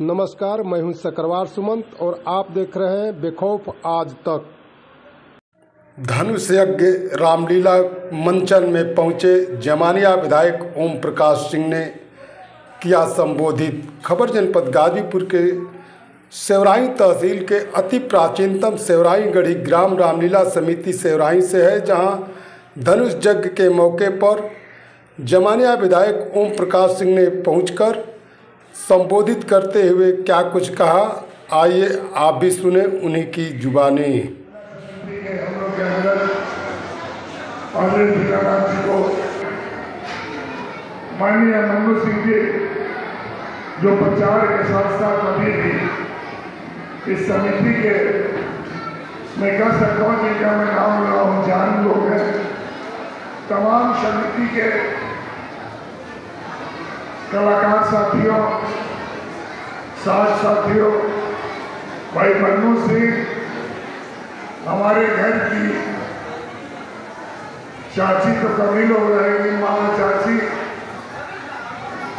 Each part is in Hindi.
नमस्कार, मैं हूँ सकरवार सुमंत और आप देख रहे हैं बेखौफ आज तक। धनुष यज्ञ रामलीला मंचन में पहुँचे जमानिया विधायक ओम प्रकाश सिंह ने किया संबोधित। खबर जनपद गाजीपुर के सेवराई तहसील के अति प्राचीनतम सेवराई गढ़ी ग्राम रामलीला समिति सेवराई से है, जहाँ धनुष यज्ञ के मौके पर जमानिया विधायक ओम प्रकाश सिंह ने पहुंचकर संबोधित करते हुए क्या कुछ कहा? आइए, आप भी सुने उन्हीं की जुबानी। माननीय मनमोहन सिंह जी, जो प्रचार के साथ साथ अभी भी इस समिति के मैं कह सकता हूँ जिनका मैं नाम रहा हूँ जान लोग हैं तमाम समिति के कलाकार साथियों साथ साथियों भाई मन्नू सिंह हमारे घर की चाची तो कभी लोग रहेंगी मामा चाची।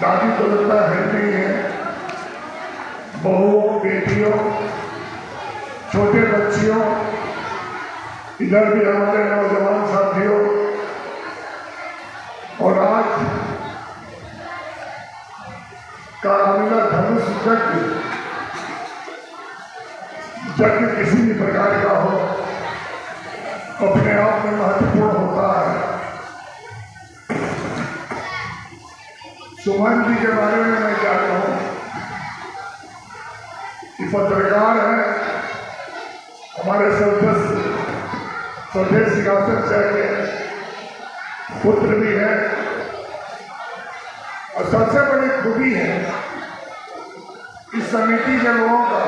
दादी तो लगता है नहीं है। बहुओं, बेटियों, छोटे बच्चियों, इधर भी हमारे नौजवान साथियों का रामलीला धनुष यज्ञ यज्ञ किसी भी प्रकार का हो, अपने आप में महत्वपूर्ण होता है। सुमन जी के बारे में मैं क्या कहूँ कि पत्रकार है, हमारे सदस्य स्वदेश सिंहासन के पुत्र भी है, और सबसे बड़ी खूबी है इस समिति के लोगों का,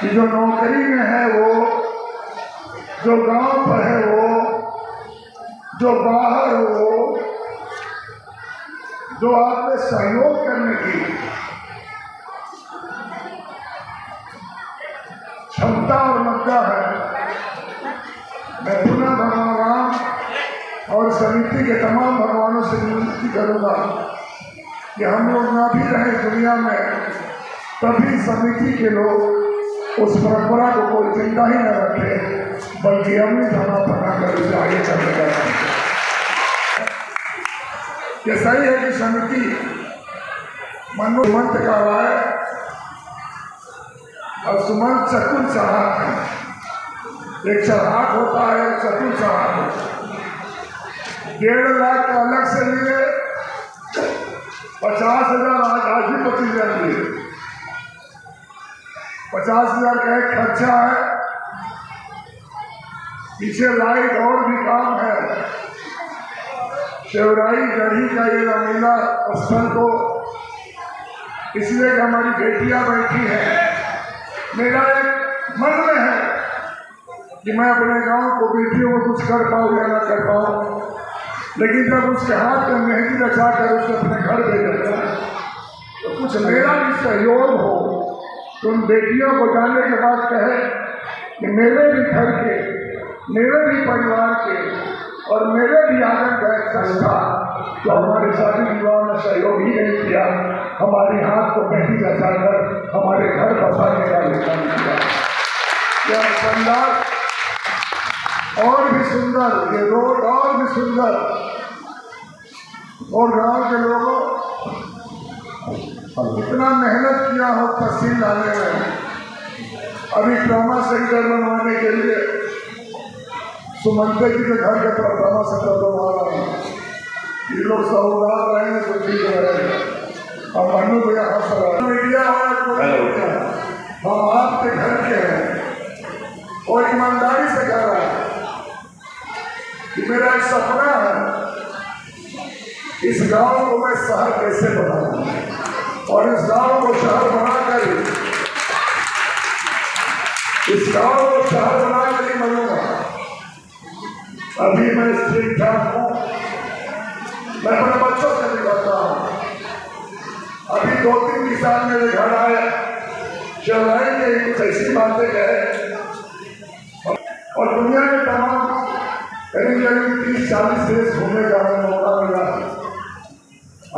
कि जो नौकरी में है वो, जो गाँव पर है वो, जो बाहर हो, जो आपने सहयोग करने की क्षमता और मक्का है, मैं पुनः भगवान और समिति के तमाम भगवानों से विनती करूँगा कि हम लोग ना भी रहे दुनिया में। तभी समिति के लोग उस परंपरा को कोई चिंता ही न रखे, बल्कि हम ही धना पना कर उसे आगे चलने लगा ये सही है कि समिति मनोमंत का राय और सुमंत चतुर चढ़ाक है। एक चढ़ाक होता है चतुर चढ़ाक होता है। डेढ़ लाख का अलग से लिए, पचास हज़ार आज आज ही पच्चीस हज़ार लिए। पचास हज़ार का एक खर्चा है। पीछे लाइट और भी काम है। शिवराई गढ़ी का ये रामलीला स्थल को इसलिए हमारी बेटियाँ बैठी है। मेरा एक मन में है कि मैं अपने गाँव को बेटियों को कुछ कर पाऊँ या ना कर पाऊँ। लेकिन जब उसके हाथ में मेहंदी रचा कर उसे अपने घर भेज है तो कुछ मेरा भी सहयोग हो। तो उन बेटियों को जाने के बाद कहे कि मेरे भी घर के, मेरे भी परिवार के और मेरे भी का एक संस्था तो हमारे शादी विवाह में सहयोग ही नहीं किया। हमारे हाथ को मेहंदी रचाकर हमारे घर बसाने का काम किया। यह पंडाल और भी सुंदर, ये रोड और भी सुंदर। और गाँव के लोगों इतना मेहनत किया हो तहसील लाने में। अभी ट्रामा सेंटर बनवाने के लिए सुमंते जी के घर के तरफ़ ट्रामा सेंटर बनवा रहा हूँ। ये लोग सहुरात रहेंगे तो ठीक रहेगा और मनु भैया हंस रहा मीडिया है। हम आपके घर के हैं। और ईमानदारी से कह रहा है। कि मेरा एक सपना है। इस गाँव को मैं शहर कैसे बनाऊँ? और इस गाँव को शहर बनाकर इस गाँव को शहर बनाकर ही बनूँगा अभी मैं ठीक ठाक हूँ। मैं अपने बच्चों से भी करता हूँ। अभी दो तीन किसान मेरे घर आए चौराहे के कुछ ऐसी बातें कहे। और दुनिया के तमाम करीब करीब तीस चालीस देश घूमने का मौका मिला।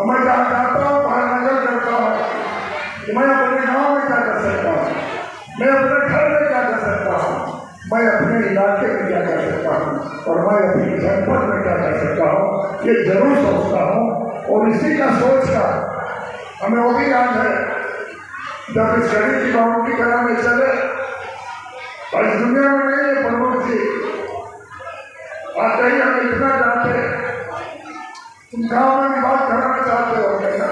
मैं जहाँ जाता हूँ कि मैं अपने गाँव में क्या कर सकता हूँ? मैं अपने घर में क्या कर सकता हूँ? मैं अपने इलाके में क्या कर सकता हूँ? और मैं अपनी जनपद में क्या कर सकता हूँ? ये ज़रूर सोचता हूँ। और इसी का सोच का हमें वो भी याद है, जब इस गरीब की बाउंड्री करा में चले और इस दुनिया में नहीं है प्रमुख जी। और कहीं हम इतना चाहते तुम गाँव में भी बात कराना चाहते हो कहना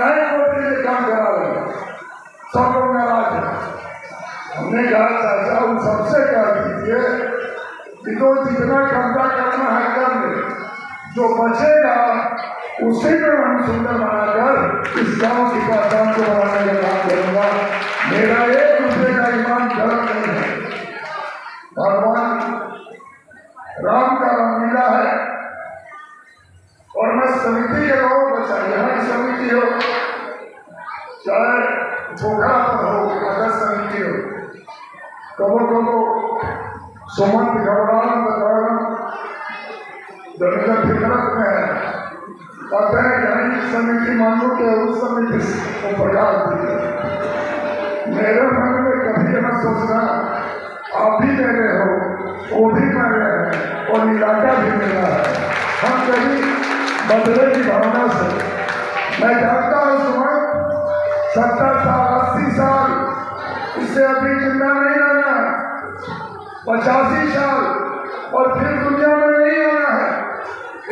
कई कोटि से काम करा रहे सब लोग नाराज़ है हमने कहा चाचा उन सबसे कि तो जितना कब्जा करना है कर ले जो बचेगा, उसी में हम सुंदर बनाकर इस गाँव की पहचान को बनाने का काम करूँगा। मेरा एक दूसरे का ईमान गलत नहीं है। भगवान, राम का रामलीला है, और मैं समिति के लोगों को चाहिए यहाँ की समिति हो। चाहे पोखरा पर हो, अगर समिति हो कबो कबो सुमंत घबराना बताना दरअसल फितरत में है कि नहीं समिति मानो के उस समिति को प्रकाश दीजिए मेरे मन में कभी न सोचना। आप भी मेरे हो, वो भी मेरे हैं, और इलाका भी मेरा है। हम कभी बदले की भावना से। मैं जानता हूँ सुमन सत्तर साल, अस्सी साल, इससे अभी ज़िंदा नहीं पचासी साल और फिर दुनिया में नहीं आना है।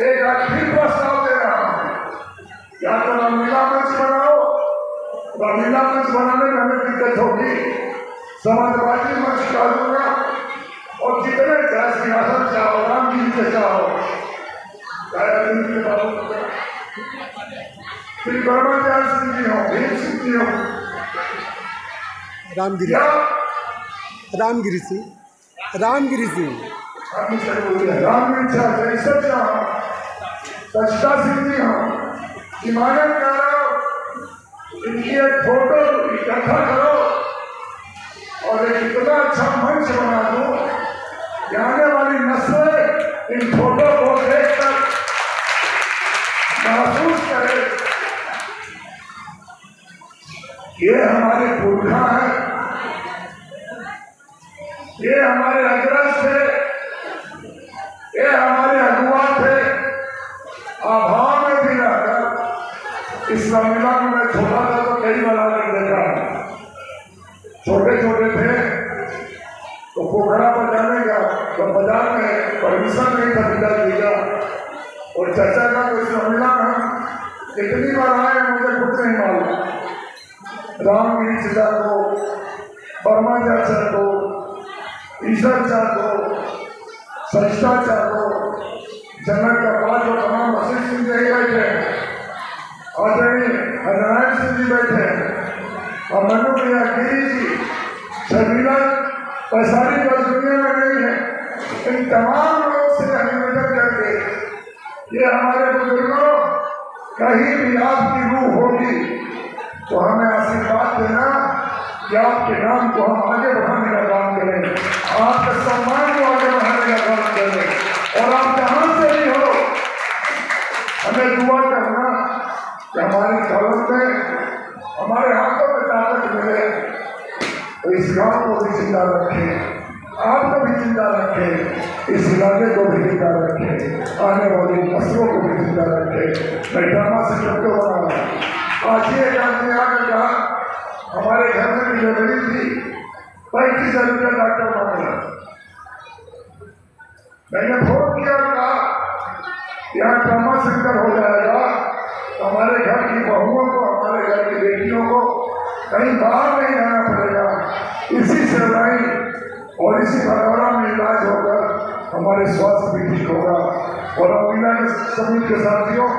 एक आखिर प्रस्ताव दे रहा हूँ। या तो रमीला मंच बनाओ रमीला मंच बनाने में हमें दिक्कत होगी। समाजवादी मंच डालूँगा और जितने चाहे सिंहासन चाहो राम जी के चाहो चाहे अरविंद के बाबू श्री ब्रह्माचार्य सिंह जी हो भीम सिंह जी हो। रामगिरी। रामगिरी सिंह। रामगिरी सिंह जी। एक फ़ोटो इकट्ठा करो और एक इतना अच्छा मंच बना दो आने वाली नस्लें इन फ़ोटो को देखकर महसूस करे ये हमारे पुरखा है। ये हमारे अग्रज थे। ये हमारे अगुआ थे। अभाव में भी रहकर इस सम्मेलन में छोटा था तो कई बार नहीं देखा छोटे छोटे थे। तो पोखरा पर जाने का तो बाज़ार में परमिशन नहीं था पिता जी का। और चर्चा का कोई सम्मेलन हम कितनी बार आए, मुझे खुद नहीं मालूम। रामगिरी चिता को वर्मा चाचा को को संस्था चा को जनक का पाँच और तमाम वशिष्ठ सिंह जी बैठे आदरणीय हरनारायण सिंह जी बैठे और मनु प्रिया गिरी जी शर्मिला पैसारी बस दुनिया में नहीं है, इन तमाम लोगों से हम निवेदन करके ये हमारे बुज़ुर्गों कहीं भी आपकी रूह होगी तो हमें आशीर्वाद देना कि आपके नाम को हम आगे बढ़ाने का काम करें। आपके सम्मान को आगे बढ़ाने का काम करें। और आप जहाँ से भी हो, हमें दुआ करना कि हमारी दौलत में, हमारे हाथों में ताकत मिले। तो इस गाँव को भी ज़िंदा रखें। आपको भी ज़िंदा रखें। इस इलाके को भी ज़िंदा रखें। आने वाली नस्लों को भी ज़िंदा रखें। मैं ड्रामा से शब्दों बना रहा हूँ। आज ये आदमी आकर कहा हमारे घर में भी ज़रूरी थी। पैंतीस हज़ार रुपया डॉक्टर मांगना मैंने फ़ोन किया कहा, यहाँ ट्रामा सेंटर हो जाएगा। हमारे घर की बहुओं को, हमारे घर की बेटियों को कहीं बाहर नहीं जाना पड़ेगा। इसी से लड़ाई और इसी भगवान में इलाज होकर हमारे स्वास्थ्य भी ठीक होगा। और अमीना के सभी के साथियों,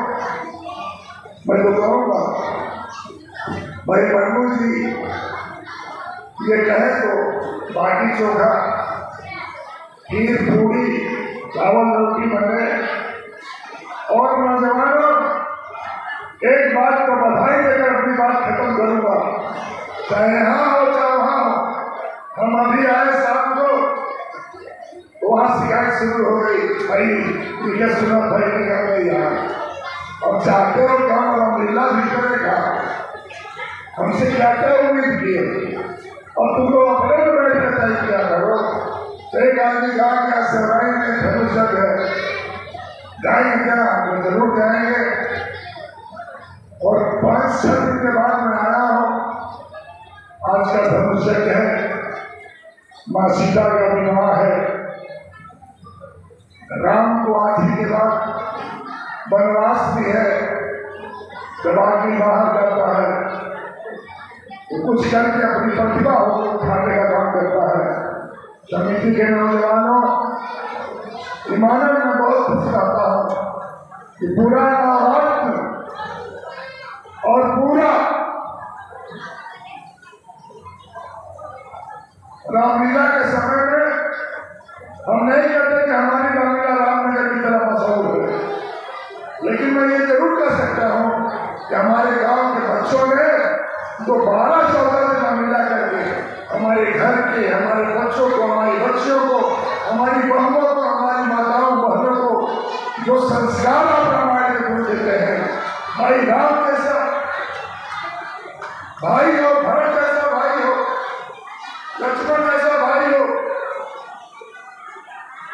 मैं तो कहूँगा भाई प्रभु जी, ये कहे तो बाटी चोखा, खीर पूरी चावल रोटी बने और नौजवानों, एक बात को बधाई देकर अपनी बात खत्म करूँगा। चाहे तो कुछ करके अपनी प्रतिभा को उठाने का काम करता है। समिति के नौजवानों ईमानत में बहुत खुश रहता हूँ कि पूरा नवरात्र और पूरा रामलीला के समय में हम नहीं कहते कि हमारी रामलीला रामनगर की तरह मशहूर है। लेकिन मैं ये ज़रूर कह सकता हूँ कि हमारे गाँव के बच्चों ने तो बारह चौदह दिन रामलीला करके हमारे घर के, हमारे बच्चों को, हमारी बच्चियों को, हमारी बहुओं को, हमारी माताओं, बहनों को जो संस्कार आप रामायण के गुरु देते हैं। भाई राम कैसा भाई हो, भरत जैसा भाई हो, लक्ष्मण जैसा भाई हो।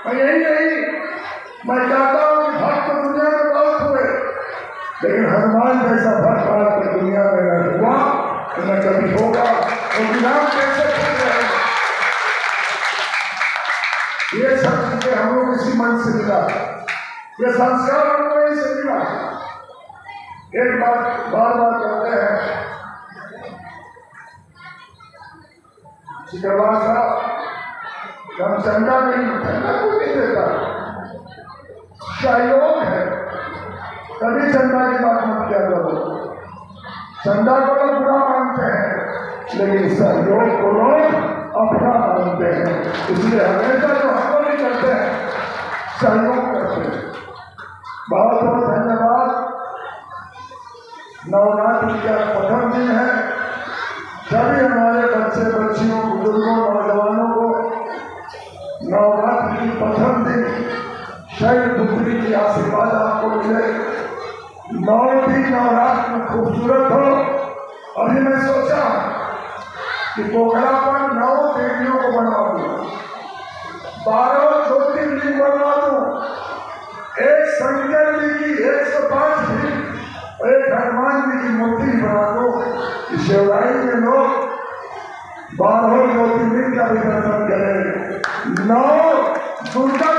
मैं यही नहीं, मैं चाहता हूँ कि भक्त दुनिया में बहुत हुए, लेकिन हनुमान जैसा भक्त भारत दुनिया में हुआ। तो कभी होगा और विराम कैसे ये सब चीज़ें हम लोग इसी मन से मिला ये संस्कार हमको यहीं से मिला एक बात बार बार कहते हैं सिकरवार साहब हम चंदा नहीं चंदा को नहीं देता। सहयोग है। कभी चंदा की बात मत किया करो? चंदा को लोग बुरा मानते हैं, लेकिन सहयोग को लोग अपना मानते हैं। इसलिए हमेशा जो हम नहीं करते हैं, सहयोग करते हैं। बहुत बहुत धन्यवाद। नवनाथ जी का प्रथम दिन है। करें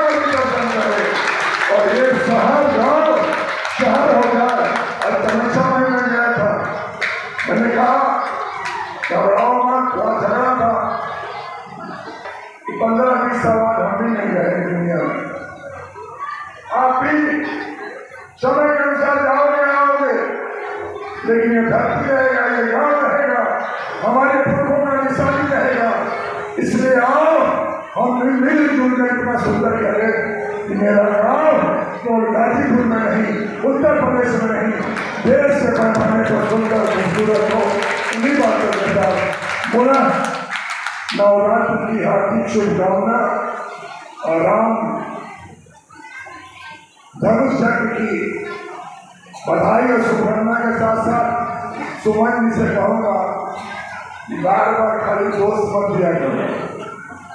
मेरा गाँव केवल गाजीपुर में नहीं उत्तर प्रदेश में नहीं देश के पैमाने पर सुंदर खूबसूरत हो उन्हीं बातों के साथ बोला नवरात्र की हार्दिक शुभकामना और राम धनुष चक्र की बधाई और शुभकामना के साथ साथ सुमन जी से कहूँगा बार बार खाली दोस्त मत दिया करो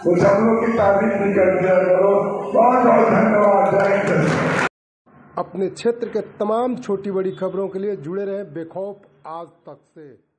कुछ सब लोग की तारीफ़ भी कर दिया करो बहुत बहुत धन्यवाद, जय हिंद। अपने क्षेत्र के तमाम छोटी बड़ी खबरों के लिए जुड़े रहें बेखौफ आज तक से।